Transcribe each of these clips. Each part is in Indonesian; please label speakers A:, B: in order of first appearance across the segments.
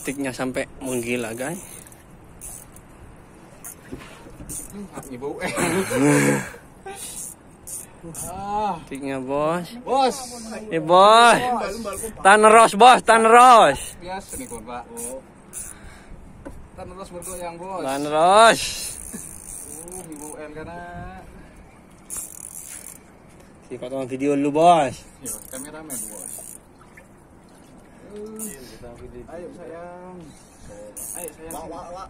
A: Stiknya sampai menggila guys.
B: Ibu eh. ah,
A: Stiknya bos.
B: bos.
A: Eh bos. Taneros bos, taneros.
B: Biasa nih kon, Pak. Terus bergoyang, bos.
A: Taneros.
B: Uh, Ibu N karena
A: Si potong video dulu bos.
B: Yo, kameramen, bos. Ayo sayang. Ayo sayang. Wah, wah, wah,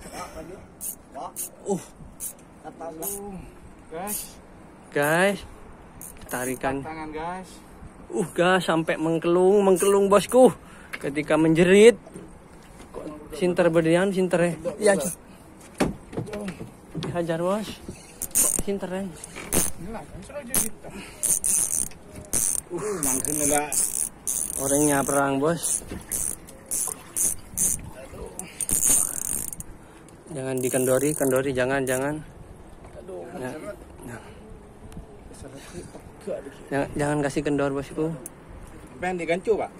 B: wah,
A: Uh,
B: Uh, guys,
A: guys. Tarikan.
B: tangan guys.
A: Uh, gas sampai mengkelung, mengkelung bosku. Ketika menjerit. Kok sinter berdiam, sinter ya. Iya. Hajar bos. Sinter ya?
B: Inilah, kan sudah jadi. Uh, mangkin lah.
A: Orangnya perang bos. Jangan dikendori, kendori jangan, jangan. Ya, ya. Jangan, jangan kasih kendor bosku.
B: Ben digancu, Pak.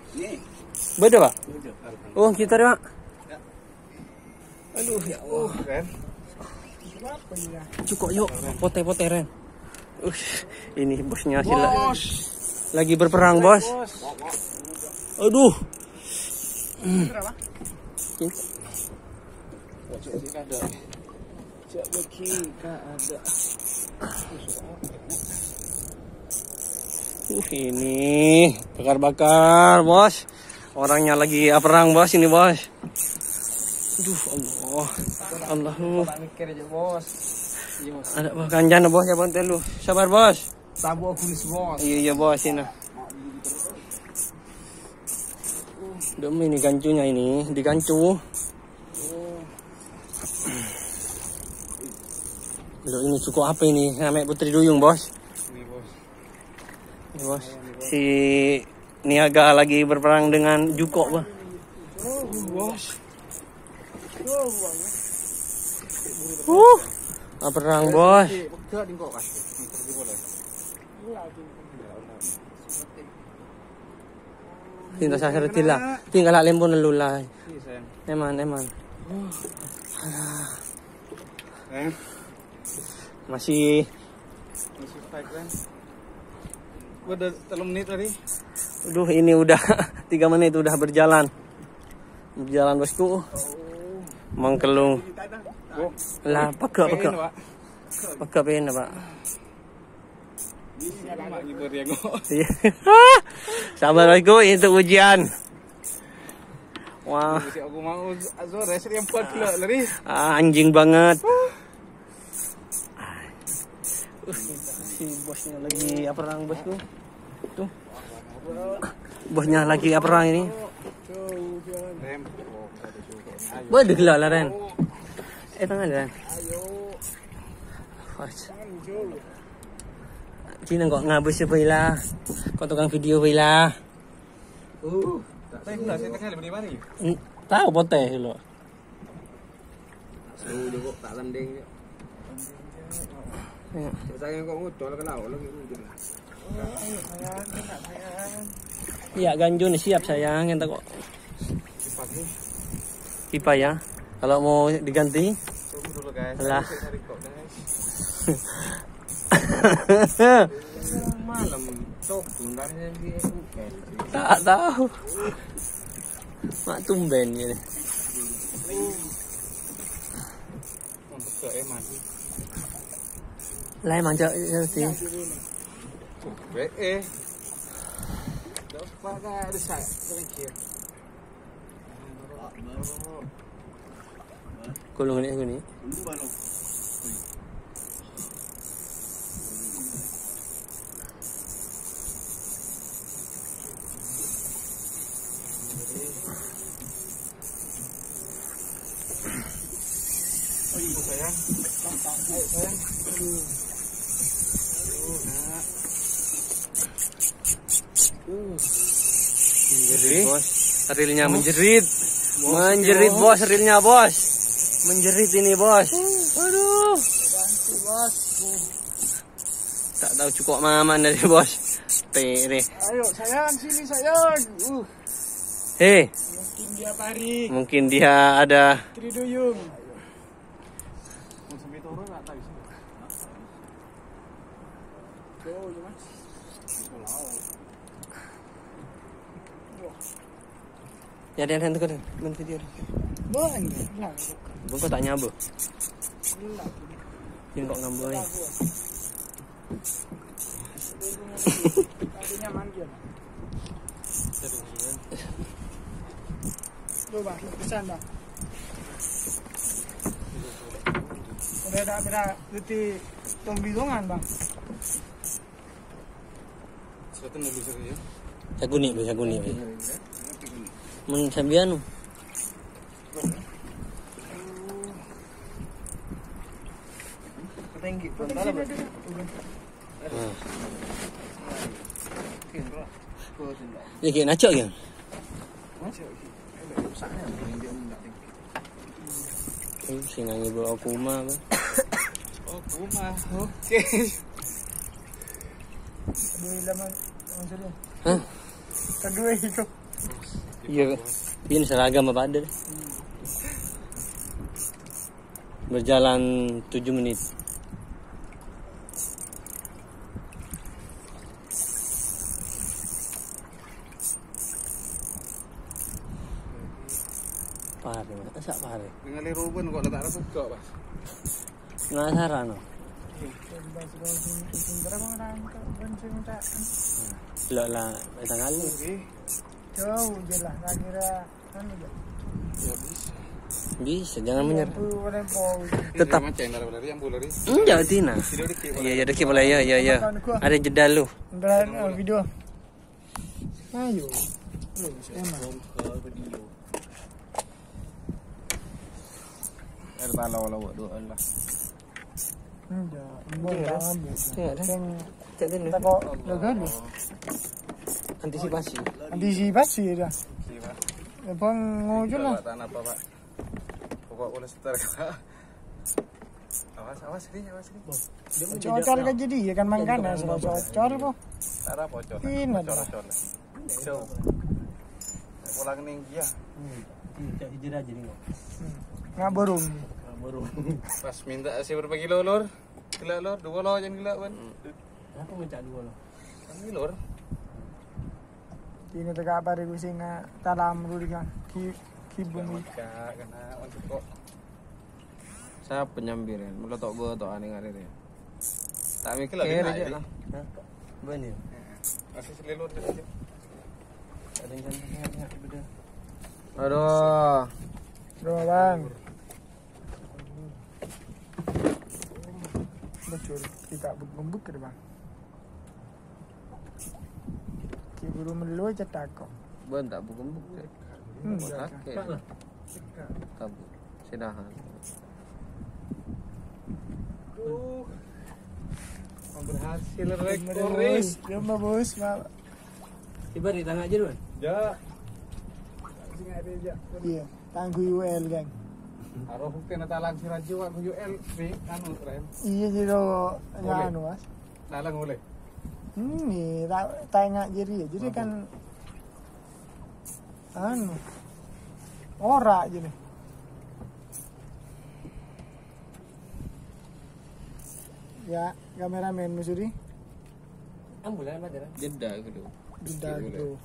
A: Beda pak? Oh kita pak. Aduh ya Allah.
B: Ben.
A: Cukup yuk, pote-pote ren. Uh, ini bosnya sila.
B: Bos.
A: Lagi berperang bos.
B: Bos.
A: Aduh. Uh, ini bakar-bakar bos. Orangnya lagi perang bos ini bos. Aduh Allah. Allah
B: Bos. Iya, Bos.
A: Ada bos kanjana bos ya lu. Sabar bos.
B: Tabu aku nih, Bos.
A: Iya iya bos ini. Demi ini gancunya ini, digancu. Loh ini cukup apa ini? Namanya Putri Duyung bos.
B: Ini, Bos.
A: Ini, bos. Si Niaga lagi berperang dengan Juko bos.
B: Oh, Bos.
A: Uh, perang bos. Tinta saya lah. Tinggal lempun lulai.
B: Iya, sayang.
A: Eman eman.
B: Eh,
A: Masih
B: masih fight kan? Udah telung menit tadi.
A: Aduh ini udah tiga menit udah berjalan. Berjalan bosku. Mengkelung.
B: Oh,
A: Lah pekak
B: pengen,
A: pekak.
B: Pak.
A: Pekak pengen pak.
B: Ini mak ngibur ya, kok.
A: Iya. Sabar bosku itu ujian. Wah
B: aku
A: ah, anjing banget. Si bosnya lagi apa perang bosku? Tuh. Bosnya lagi apa perang ini? Boleh digelar lah Ren. Eh tangan Ren. Fas. Cina kok ngabis ya Bila. Kok tukang video Bila.
B: Uh, lah saya tengah mari.
A: Tahu pote lo.
B: Seru juga tak landing.
A: Ya.
B: Saya kok ujung.
A: Iya ganjun siap sayang kita kok pipa ya. Kalau mau diganti.
B: Tunggu dulu guys.
A: Alah.
B: Saya cari kok guys. Malam tok sebenarnya di
A: tak tahu. Mak tumben ini. Lah emang cak sih.
B: Saya terakhir.
A: Kulung ini ini.
B: Ayo sayang. Ayo sayang. Aduh. Aduh, nak.
A: Menjerit bos. Rilnya menjerit. Menjerit bos rilnya bos. Menjerit ini bos. Aduh. Tak tahu cukup maman dari bos. Tere.
B: Ayo sayang sini sayang. Uh.
A: Hei,
C: Mungkin dia pari.
A: mungkin dia ada
C: Triduyung. Mau sampai turun nggak tahu sih. Jauh ya mas.
A: Ya ada yang kan, ben video.
C: Banyak
A: kau tak nyabu. Ini kok ngamboi.
C: Tadinya manggil. Coba, pesan dah. Beda beda jadi tombidongan bang.
B: Suatu nabi ya.
A: Saguni, saguni. be. Mun sambian.
C: Tinggi.
A: Ah. Ya? Eh, sinang ibu aku mah.
B: Oh, kuma. Oke.
C: Maksudnya.
A: Hah?
C: Kedua itu.
A: Iya. Ini seragam apa ada? Berjalan 7 menit. Pare, masa pare?
B: Dengan Ruben kok letak rasa kok, Mas.
A: Penasaran
C: minta.
A: Lo lah, datang kali.
C: Jauh lah. Kira. Kan je.
B: Ya bisa.
A: Bisa, jangan menyerah. Tetap. Enggak, Tina. Iya, ya deki boleh ya, ya, ya. Ada jeda lu.
C: Uh, video. Ayo.
B: Lawa doa.
A: Ada
C: Tak kok. Lega ni.
A: Antisipasi.
C: Antisipasi dah. Abang ngojo lah.
B: Tanah apa, Pak? Pokok boleh setar. Awas, awas sini, awas sini.
C: Cocol kan jadi ya kan mangkana sudah cocol kok.
B: Tara pocor.
C: Ini.
B: Pocor. So. Pulang ning dia.
A: Jeda jadi kok.
C: Ngak burung.
A: Baru.
B: Pas minta si berapa kilo lor? Gila lor, dua lo jangan gila kan.
A: Aku mencak dua lo.
B: Ini lor.
C: Ini tegak apa gue sing talam dulu kan. Ki ki bumi.
B: Kak, kena untuk kok.
A: Saya penyambir ya. Meletok gua atau aneh aneh ya.
B: Tak mikir
A: aja
B: aja.
A: lah. Benar.
B: Masih selilur dia.
A: Ada yang kan beda. Aduh.
C: Dua bang. Betul. Kita bergembuk ke bang. Ki buru melu cetak kok.
A: Ben tak deh.
C: Hmm.
A: Sakit. Tak bu. Sidahan.
B: Berhasil rek
C: Bos, jumpa bos, mak.
A: Tiba di tengah aja dulu.
B: Ya.
C: Iya, tangguh UL gang.
B: Aroh bukti na talang si Rajo aku UL di anu rem.
C: Iya jero
B: Boleh.
C: anu mas.
B: Talang boleh.
C: Hmm, tak tanya jadi ya. Jadi kan anu ora jadi. Ya, kameramen Musuri,
A: Ambulan apa Jeda gitu.
C: beda gitu.